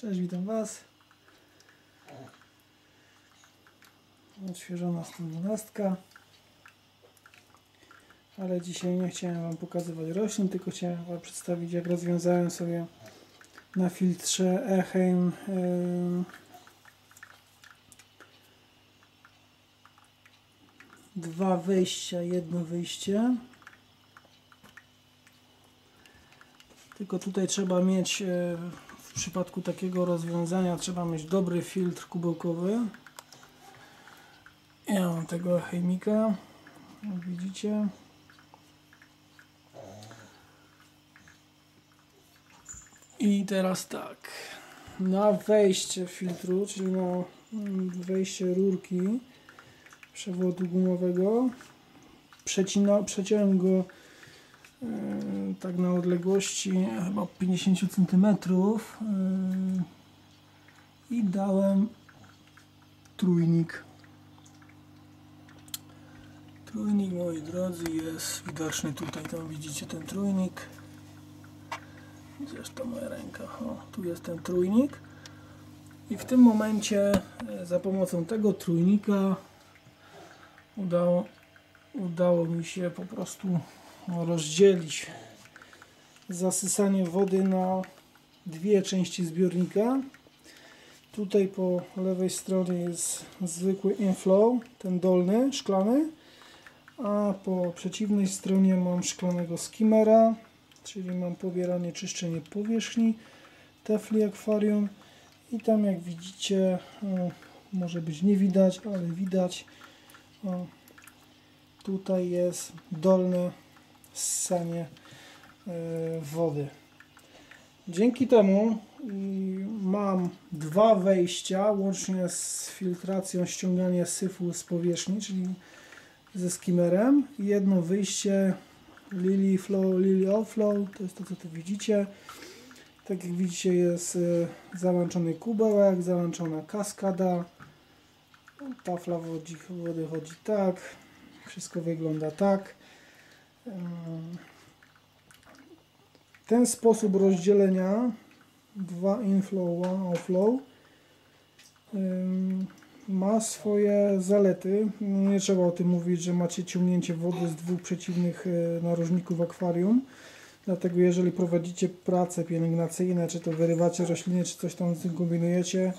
Cześć, witam Was. Odświeżona 112. Ale dzisiaj nie chciałem Wam pokazywać roślin, tylko chciałem Wam przedstawić jak rozwiązałem sobie na filtrze Eheim yy, dwa wejścia, jedno wyjście. Tylko tutaj trzeba mieć, w przypadku takiego rozwiązania, trzeba mieć dobry filtr kubełkowy. Ja mam tego chemika, jak widzicie. I teraz tak, na wejście filtru, czyli na mm, wejście rurki przewodu gumowego, przecina, przeciąłem go tak na odległości chyba 50 cm i dałem trójnik. Trójnik, moi drodzy, jest widoczny tutaj, tam widzicie ten trójnik. Zresztą moja ręka. O, tu jest ten trójnik. I w tym momencie e, za pomocą tego trójnika udało, udało mi się po prostu rozdzielić zasysanie wody na dwie części zbiornika. Tutaj po lewej stronie jest zwykły inflow, ten dolny, szklany, a po przeciwnej stronie mam szklanego skimmera, czyli mam pobieranie, czyszczenie powierzchni tefli akwarium i tam jak widzicie, o, może być nie widać, ale widać, tutaj jest dolne ssanie e, wody. Dzięki temu mam dwa wejścia, łącznie z filtracją, ściąganie syfu z powierzchni, czyli ze skimmerem. Jedno wyjście Lily Flow, Lily Outflow, to jest to co tu widzicie. Tak jak widzicie jest e, załączony kubełek, załączona kaskada. Tafla wody chodzi tak. Wszystko wygląda tak. Ten sposób rozdzielenia dwa inflow, one outflow ma swoje zalety. Nie trzeba o tym mówić, że macie ciągnięcie wody z dwóch przeciwnych e, narożników akwarium. Dlatego jeżeli prowadzicie prace pielęgnacyjne, czy to wyrywacie rośliny, czy coś tam z tym kombinujecie,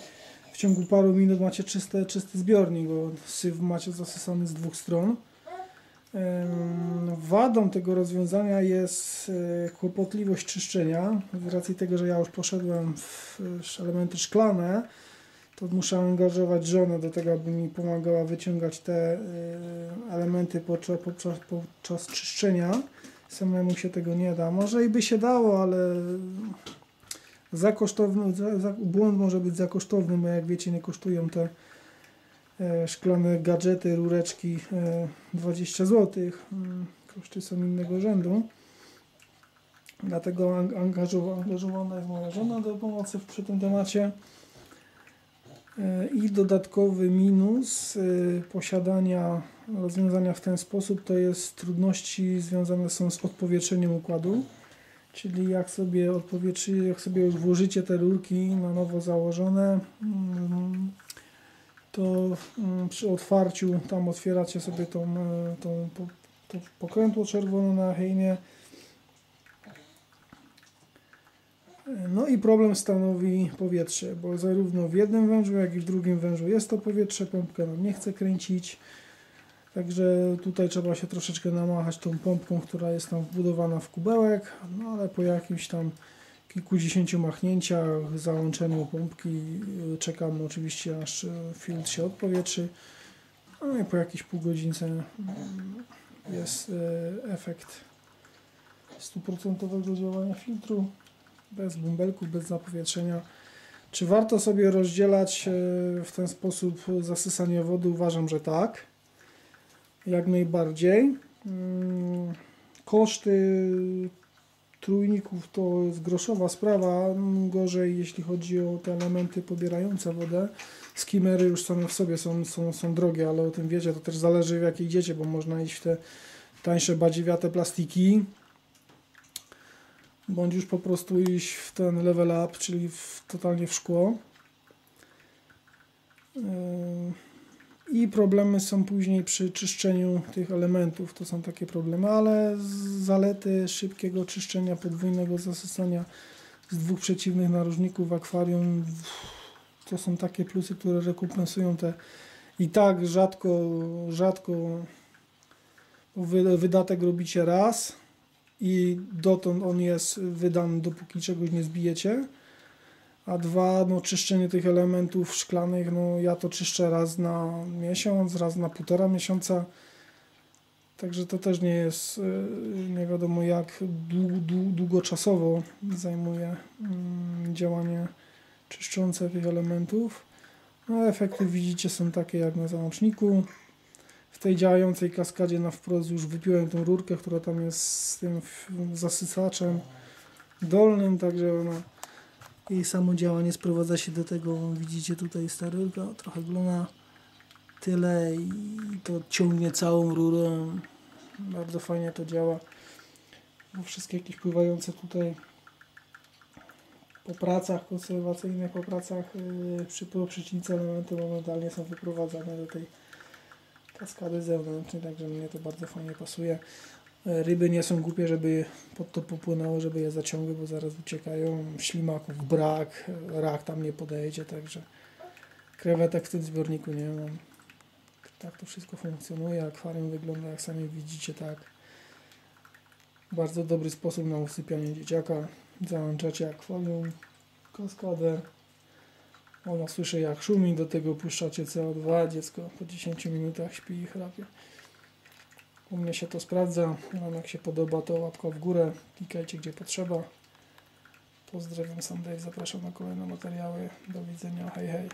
w ciągu paru minut macie czysty, czysty zbiornik, bo syf macie zasysany z dwóch stron. Wadą tego rozwiązania jest e, kłopotliwość czyszczenia. Z racji tego, że ja już poszedłem w elementy szklane, to muszę angażować żonę do tego, aby mi pomagała wyciągać te e, elementy podczas, podczas, podczas czyszczenia. Samemu się tego nie da. Może i by się dało, ale za kosztowny, za, za, błąd może być za kosztowny, bo jak wiecie nie kosztują te szklane gadżety, rureczki 20 zł. Koszty są innego rzędu. Dlatego angażowana jest moja żona do pomocy przy tym temacie. I dodatkowy minus posiadania rozwiązania w ten sposób to jest trudności związane są z odpowietrzeniem układu. Czyli jak sobie odpowietrzy, jak sobie już włożycie te rurki na nowo założone, mm, to mm, przy otwarciu tam otwieracie sobie tą, e, tą, to pokrętło czerwone na heimie No i problem stanowi powietrze, bo zarówno w jednym wężu, jak i w drugim wężu jest to powietrze, pompka nam nie chce kręcić. Także tutaj trzeba się troszeczkę namachać tą pompką, która jest tam wbudowana w kubełek, no ale po jakimś tam kilkudziesięciu machnięciach, załączeniu pompki y, czekamy oczywiście aż y, filtr się odpowietrzy. No i po jakiejś pół godzince mm, jest y, efekt stuprocentowego działania filtru bez bąbelków, bez zapowietrzenia. Czy warto sobie rozdzielać w ten sposób zasysanie wody? Uważam, że tak. Jak najbardziej. Mm, koszty trójników to jest groszowa sprawa. Gorzej, jeśli chodzi o te elementy pobierające wodę. Skimery już same w sobie są, są, są drogie, ale o tym wiecie, to też zależy w jakiej idziecie, bo można iść w te tańsze, badziewiate plastiki, bądź już po prostu iść w ten level up, czyli w, totalnie w szkło. I problemy są później przy czyszczeniu tych elementów. To są takie problemy, ale zalety szybkiego czyszczenia, podwójnego zasysania z dwóch przeciwnych narożników w akwarium to są takie plusy, które rekompensują te i tak rzadko, rzadko wy- wydatek robicie raz i dotąd on jest wydany, dopóki czegoś nie zbijecie. A dwa, no czyszczenie tych elementów szklanych, no ja to czyszczę raz na miesiąc, raz na półtora miesiąca. Także to też nie jest y, nie wiadomo jak dłu- dłu- długoczasowo zajmuje mm, działanie czyszczące tych elementów. No, efekty widzicie są takie jak na załączniku. W tej działającej kaskadzie na wprost już wypiłem tą rurkę, która tam jest z tym zasysaczem dolnym, także ona jej samo działanie sprowadza się do tego, widzicie tutaj rurka, trochę glona, tyle i to ciągnie całą rurę. Bardzo fajnie to działa. Bo wszystkie jakieś pływające tutaj po pracach konserwacyjnych, po pracach yy, przy przycince elementy momentalnie są wyprowadzane do tej kaskady zewnętrznej, także mnie to bardzo fajnie pasuje. Ryby nie są głupie, żeby pod to popłynęły, żeby je zaciągły, bo zaraz uciekają. Ślimaków brak, rak tam nie podejdzie, także krewetek w tym zbiorniku nie mam. Tak to wszystko funkcjonuje. Akwarium wygląda jak sami widzicie, tak. Bardzo dobry sposób na usypianie dzieciaka. Załączacie akwarium, kaskadę. Ona słyszy jak szumi, do tego puszczacie CO2, dziecko po 10 minutach śpi i chrapie. U mnie się to sprawdza. Jak się podoba, to łapka w górę. Klikajcie gdzie potrzeba. Pozdrawiam, Dave. Zapraszam na kolejne materiały. Do widzenia. Hej, hej.